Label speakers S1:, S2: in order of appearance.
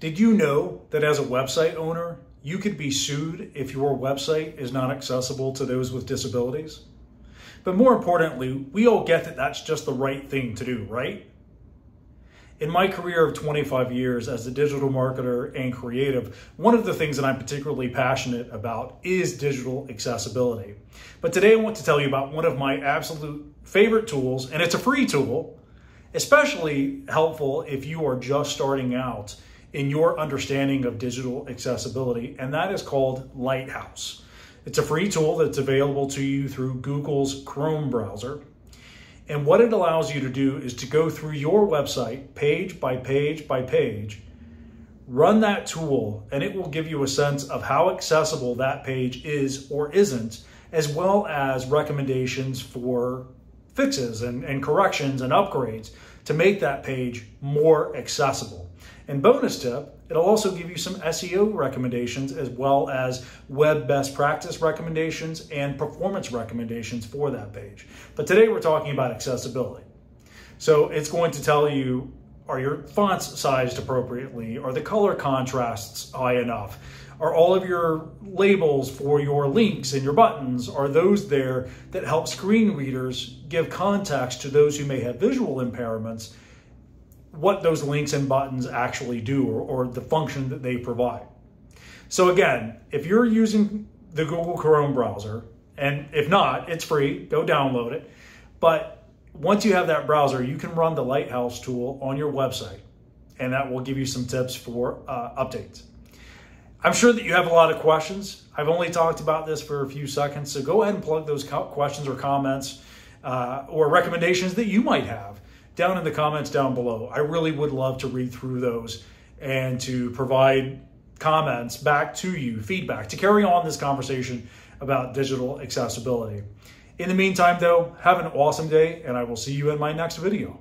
S1: Did you know that as a website owner, you could be sued if your website is not accessible to those with disabilities? But more importantly, we all get that that's just the right thing to do, right? In my career of 25 years as a digital marketer and creative, one of the things that I'm particularly passionate about is digital accessibility. But today I want to tell you about one of my absolute favorite tools, and it's a free tool, especially helpful if you are just starting out in your understanding of digital accessibility, and that is called Lighthouse. It's a free tool that's available to you through Google's Chrome browser. And what it allows you to do is to go through your website page by page by page, run that tool, and it will give you a sense of how accessible that page is or isn't, as well as recommendations for fixes and, and corrections and upgrades to make that page more accessible. And bonus tip, it'll also give you some SEO recommendations as well as web best practice recommendations and performance recommendations for that page. But today we're talking about accessibility. So it's going to tell you are your fonts sized appropriately? Are the color contrasts high enough? Are all of your labels for your links and your buttons, are those there that help screen readers give context to those who may have visual impairments what those links and buttons actually do or, or the function that they provide. So again, if you're using the Google Chrome browser, and if not, it's free, go download it. But once you have that browser, you can run the Lighthouse tool on your website, and that will give you some tips for uh, updates. I'm sure that you have a lot of questions. I've only talked about this for a few seconds, so go ahead and plug those questions or comments uh, or recommendations that you might have down in the comments down below. I really would love to read through those and to provide comments back to you, feedback, to carry on this conversation about digital accessibility. In the meantime, though, have an awesome day, and I will see you in my next video.